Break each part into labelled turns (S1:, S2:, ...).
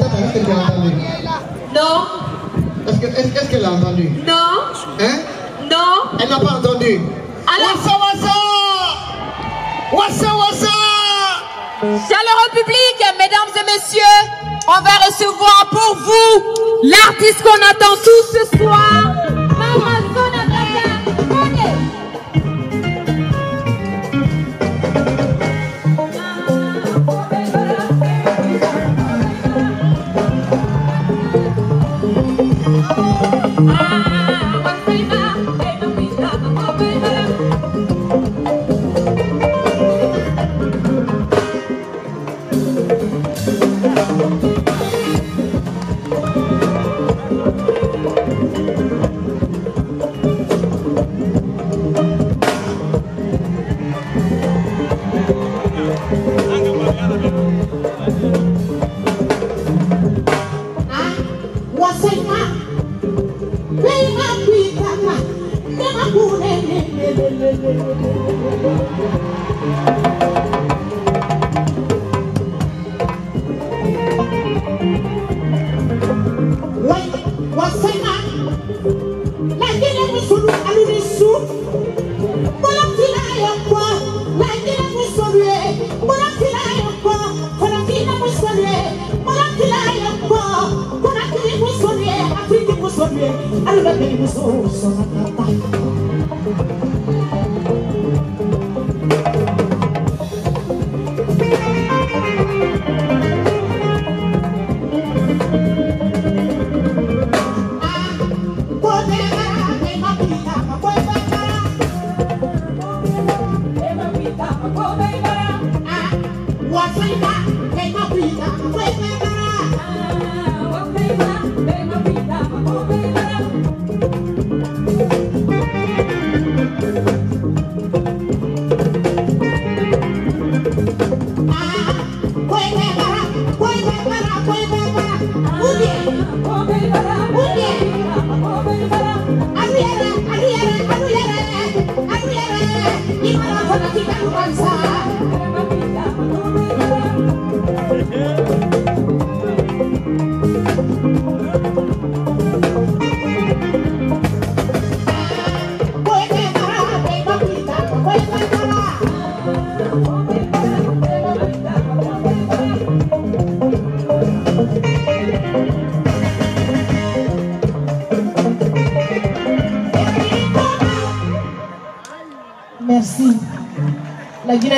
S1: est entendu Non. Est-ce qu'elle est a entendu Non. Hein Non. Elle n'a pas entendu. Alors... Wassa, wassa Wassa, wassa Chaleureux public, mesdames et messieurs, on va recevoir pour vous l'artiste qu'on attend tous ce soir. Thank you.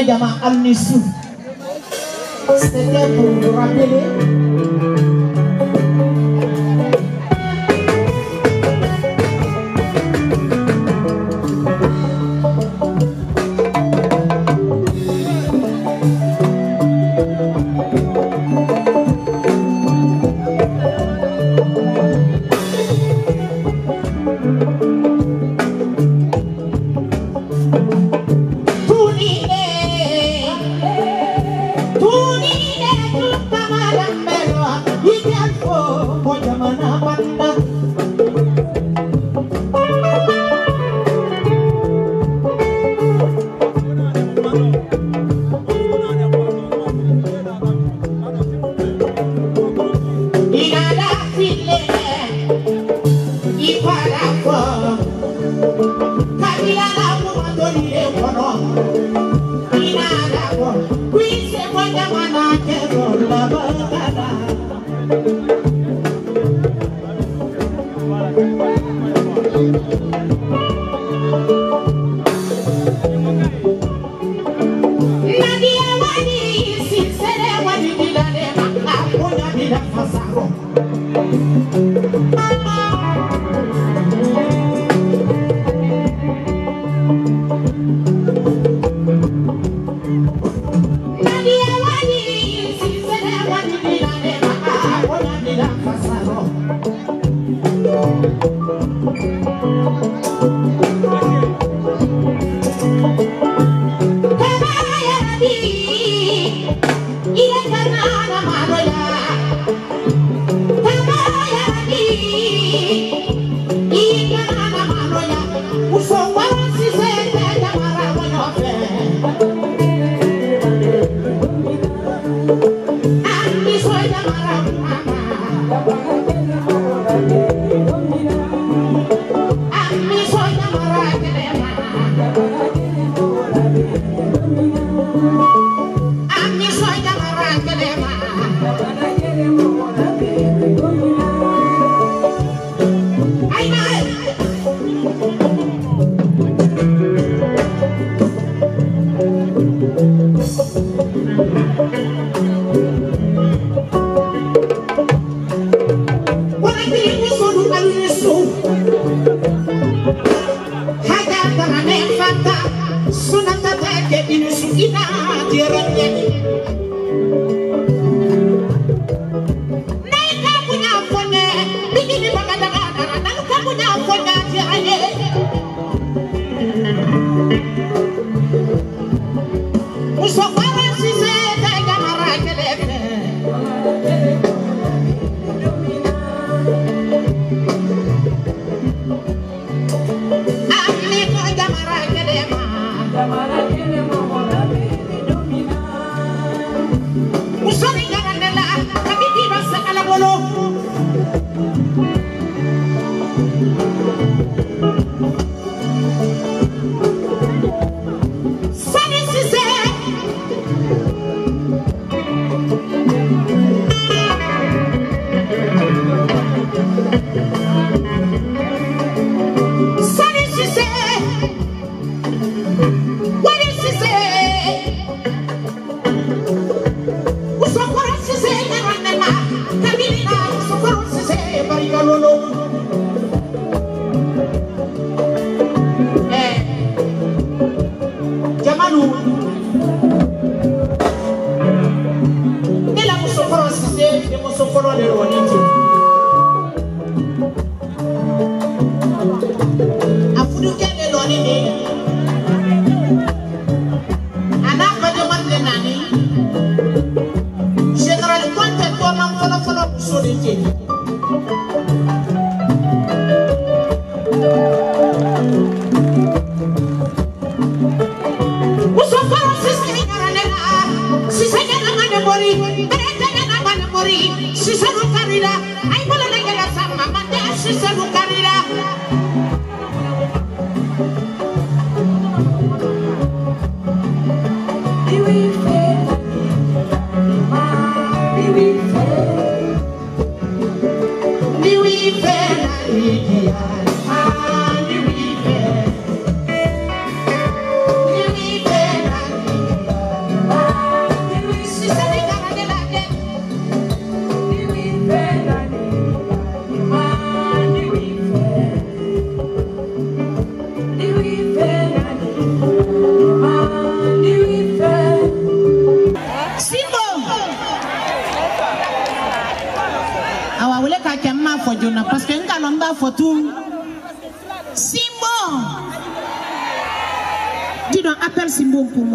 S1: Yama Al-Nissou. C'était pour vous rappeler Masaro. no, no.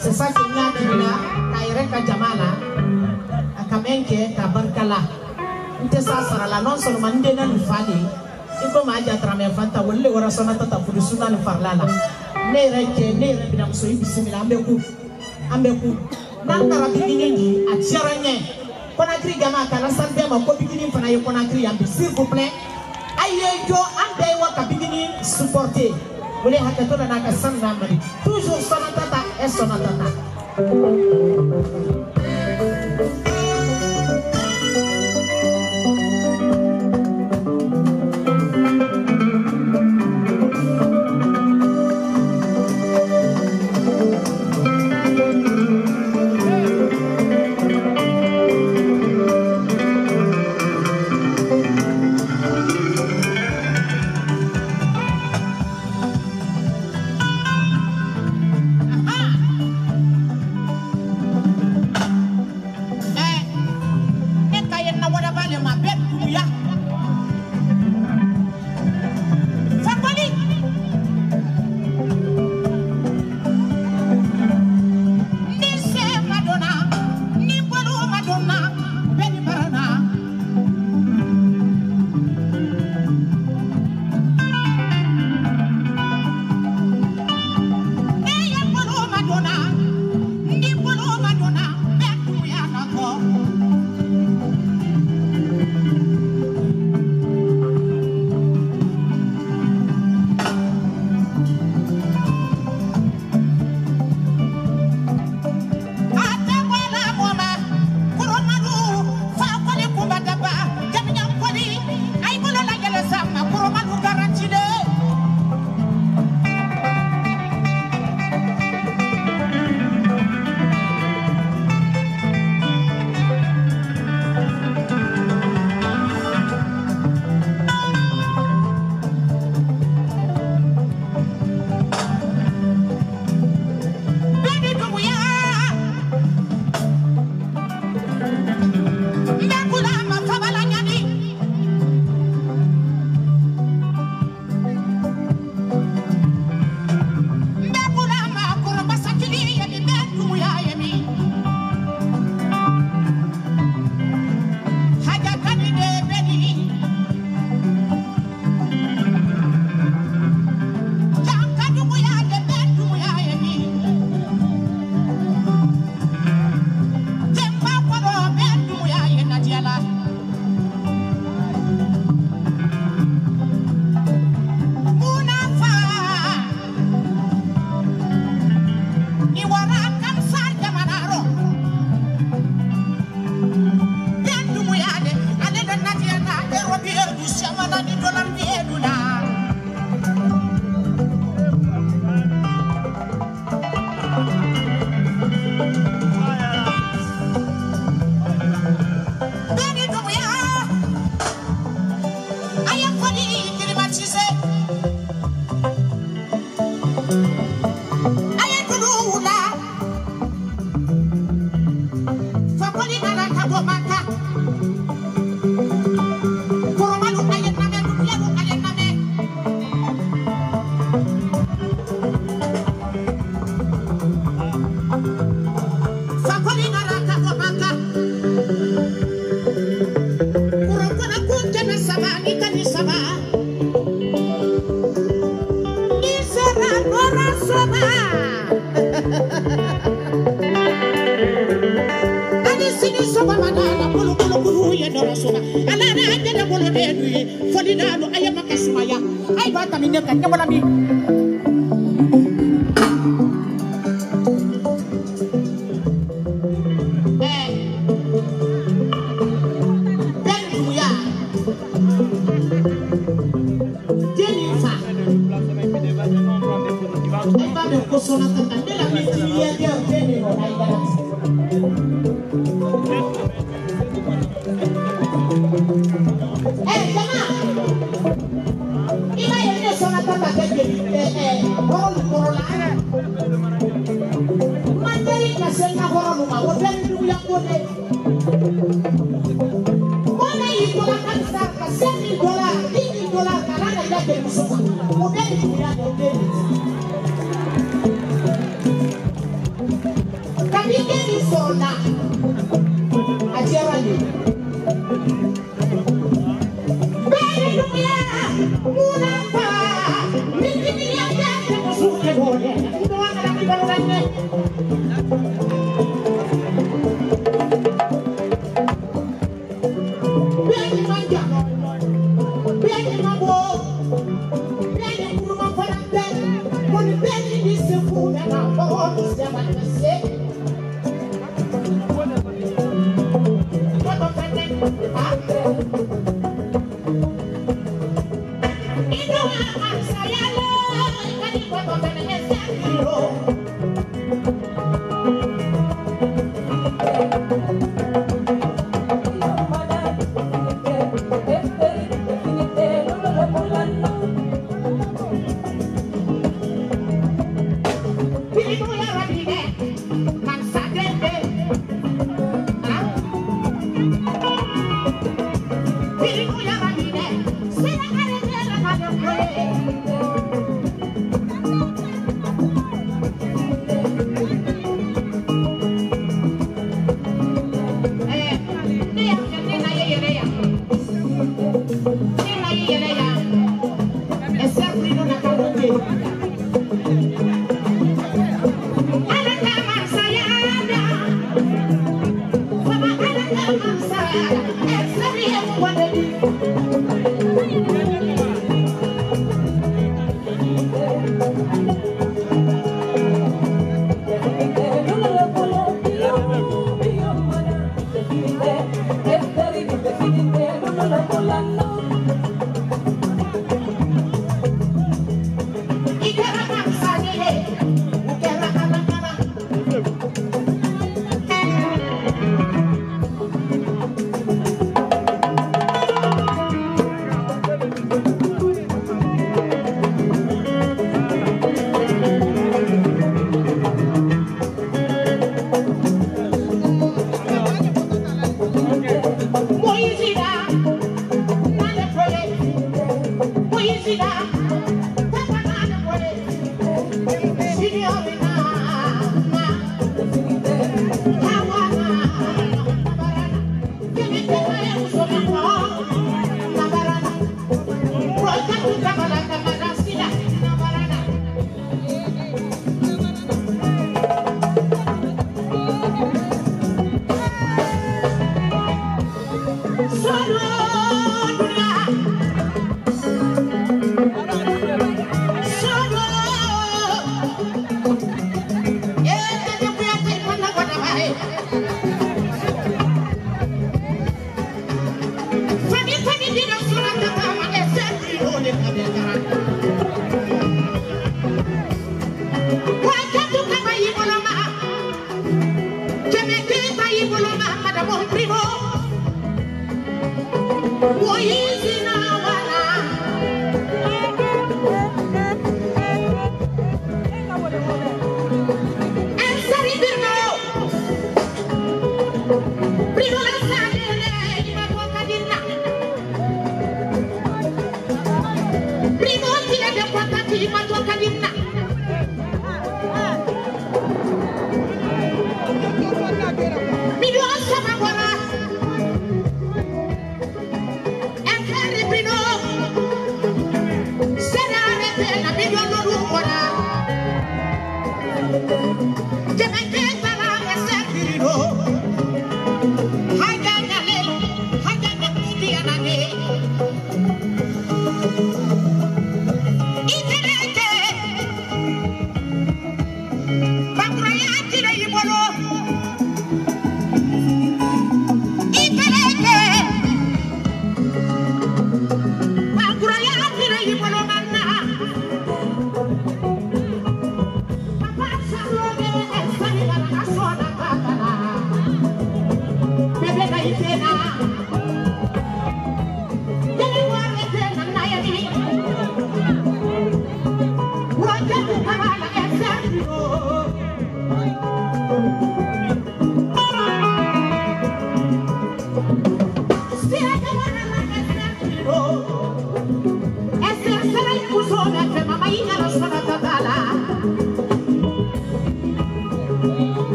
S1: sasa seginan dimina k'a yɛrɛ ka jama la a ka mɛn kɛ ka barikala n tɛ s'a sara la n'o sɔrɔ ma n den na nin fa de i ko maa ja taramɛ fa ta wali le wɔrɔ sɔnna ta ta furu suna nin farila la ne yɛrɛ cɛ ne yɛrɛ binamuso i bisimila an bɛ ku an bɛ ku n'an taara bikini di a cɛra n ɲɛ kɔnakiri jama kana san bɛɛ ma ko bikini fana ye kɔnakiri yan bi s'il vous plaît a ye jɔ an bɛɛ ye wa ka bikini supporter o de hakɛto nana ka sanu n'a mari toujours sɔnna ta ta é só matar. jurado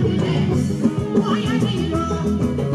S1: Why are you